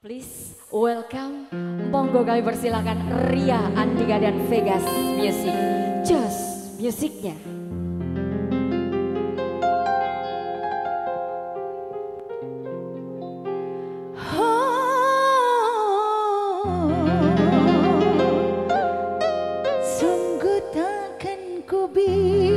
Please welcome, monggo kami persilakan Ria Andika dan Vegas Music. Just musiknya. bersama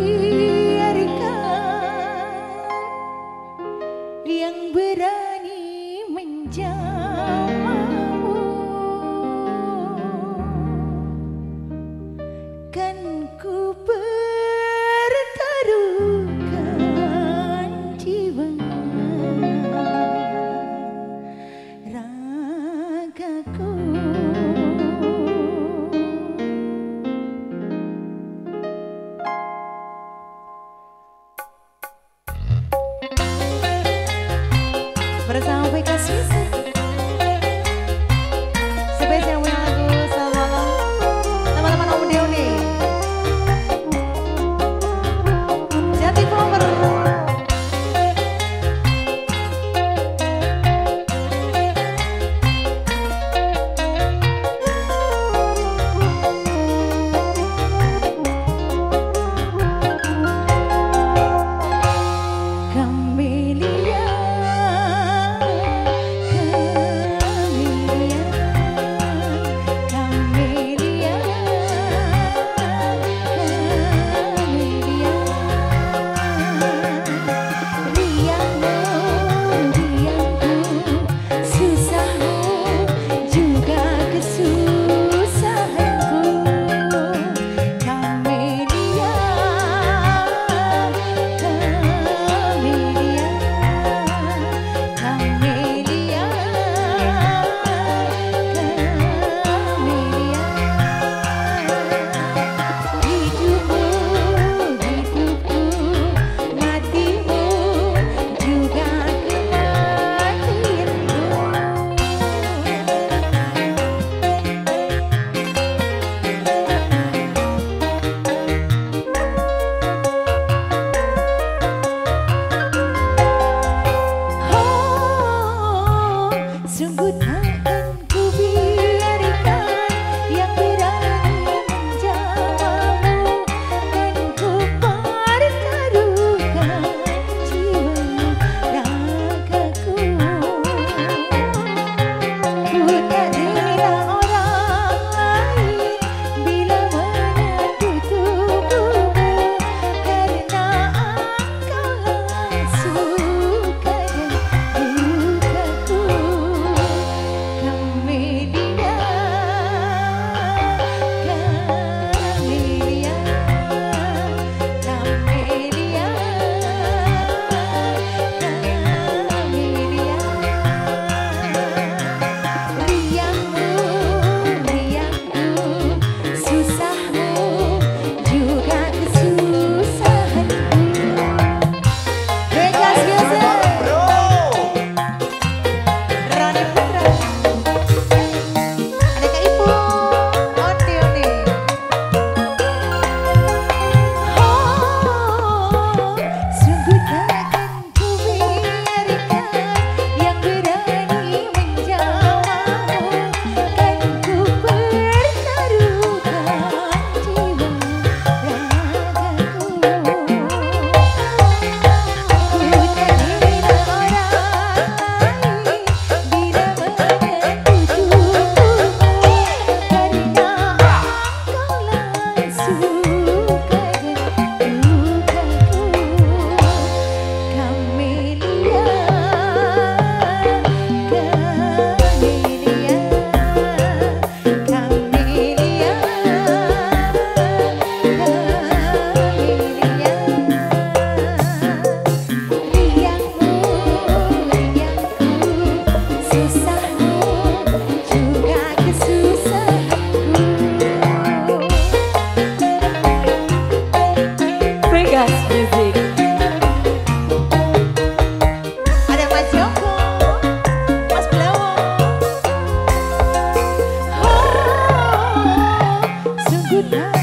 Yeah.